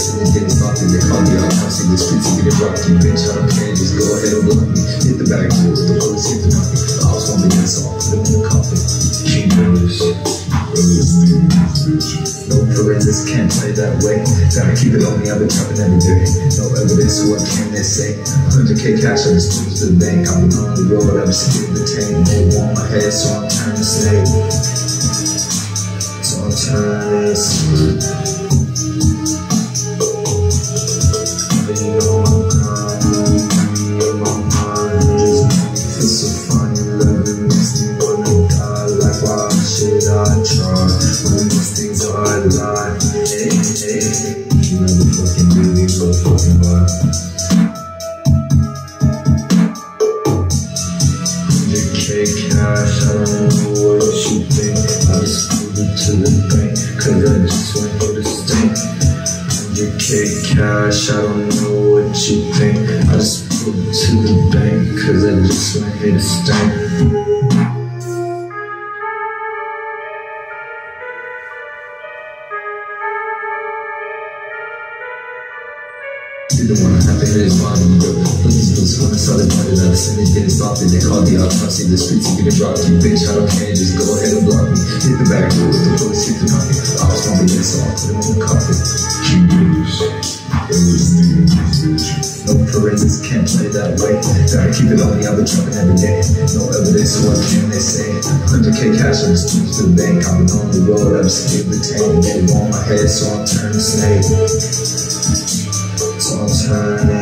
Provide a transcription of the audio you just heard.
started. They call me out, I see the streets and get it. You bitch, I don't care, just go ahead and block me. Hit the back doors, the police hit the knock. I was be this off, put in the coffin. King Rivers. No forensics, can't play that way. Gotta keep it on me, I've been trapping every day. No evidence, what can they say? 100k cash, I just to the bank. Been on the road, been sitting in the tank. No on my head, so I'm turning snake. So I'm turning snake. Cash, to the bank, cause I just went for the stink. 100k cash, I don't know what you think. I just put it to the bank, cause I just went here to stank. Didn't wanna have to hit his. But these books when I saw the that I sent it, didn't stop it. They called the autopsy, the streets get it dropped. You bitch, I don't care, just go ahead and block me. Hit the back doors, the police hit the knocking. I was gonna be this off, put him in the coffin. King Rivers. No forensics, can't play that way. Gotta keep it on me, I've been trapping every day. No evidence, so what can they say? 100k cash, I just took to the bank. I've been on the road, I've skipped the tank. It on my head, so I'm turning snake. Snake.